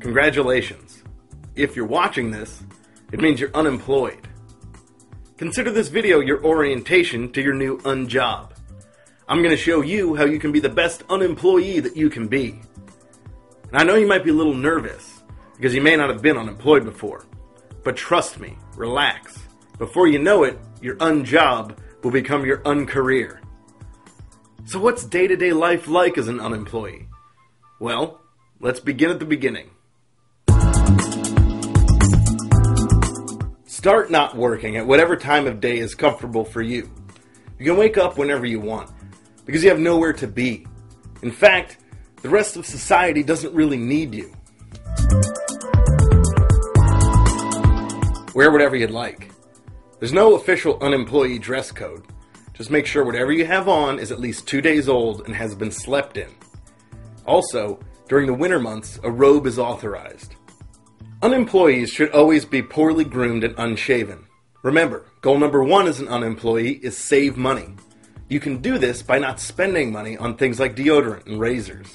Congratulations. If you're watching this, it means you're unemployed. Consider this video your orientation to your new unjob. I'm going to show you how you can be the best unemployee that you can be. And I know you might be a little nervous because you may not have been unemployed before. But trust me, relax. Before you know it, your unjob will become your uncareer. So, what's day to day life like as an unemployee? Well, let's begin at the beginning. Start not working at whatever time of day is comfortable for you. You can wake up whenever you want because you have nowhere to be. In fact, the rest of society doesn't really need you. Wear whatever you'd like. There's no official unemployee dress code. Just make sure whatever you have on is at least two days old and has been slept in. Also, during the winter months, a robe is authorized. Unemployees should always be poorly groomed and unshaven. Remember, goal number one as an unemployee is save money. You can do this by not spending money on things like deodorant and razors.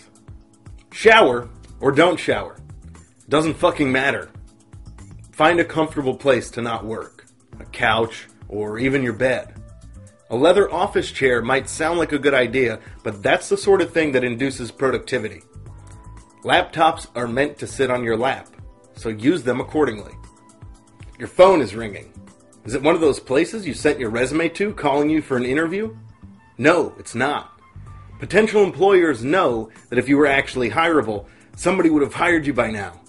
Shower or don't shower. Doesn't fucking matter. Find a comfortable place to not work. A couch or even your bed. A leather office chair might sound like a good idea, but that's the sort of thing that induces productivity. Laptops are meant to sit on your lap so use them accordingly. Your phone is ringing. Is it one of those places you sent your resume to calling you for an interview? No, it's not. Potential employers know that if you were actually hireable, somebody would have hired you by now.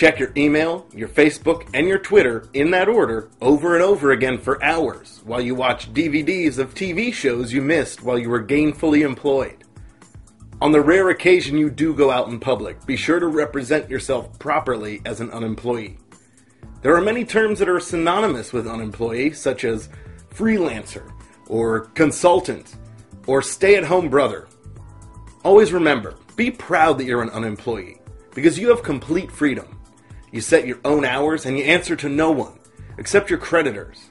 Check your email, your Facebook, and your Twitter in that order over and over again for hours while you watch DVDs of TV shows you missed while you were gainfully employed. On the rare occasion you do go out in public, be sure to represent yourself properly as an unemployee. There are many terms that are synonymous with unemployee, such as freelancer, or consultant, or stay at home brother. Always remember, be proud that you're an unemployee, because you have complete freedom. You set your own hours and you answer to no one, except your creditors.